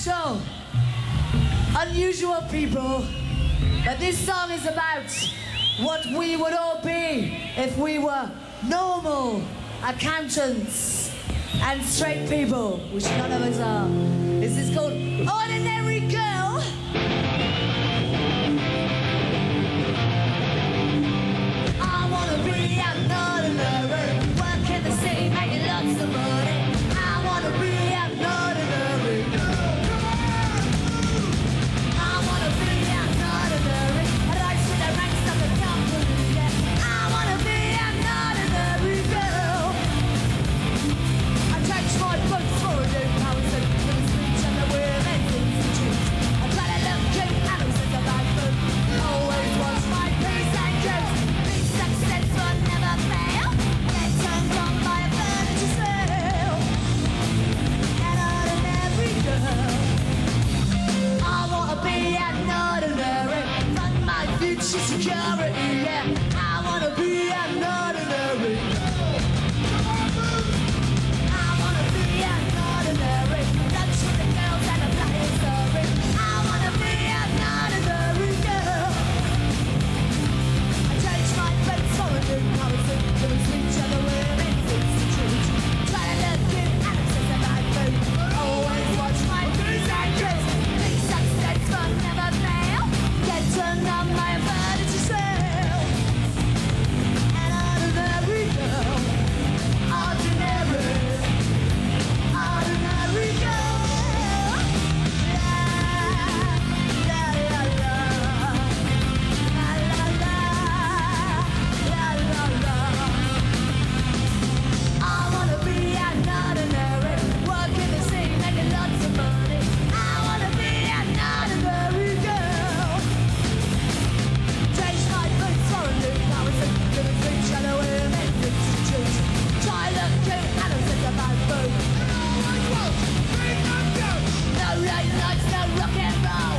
special, unusual people, but this song is about what we would all be if we were normal accountants and straight people, which none of us are. This is called social security, yeah. rock and roll.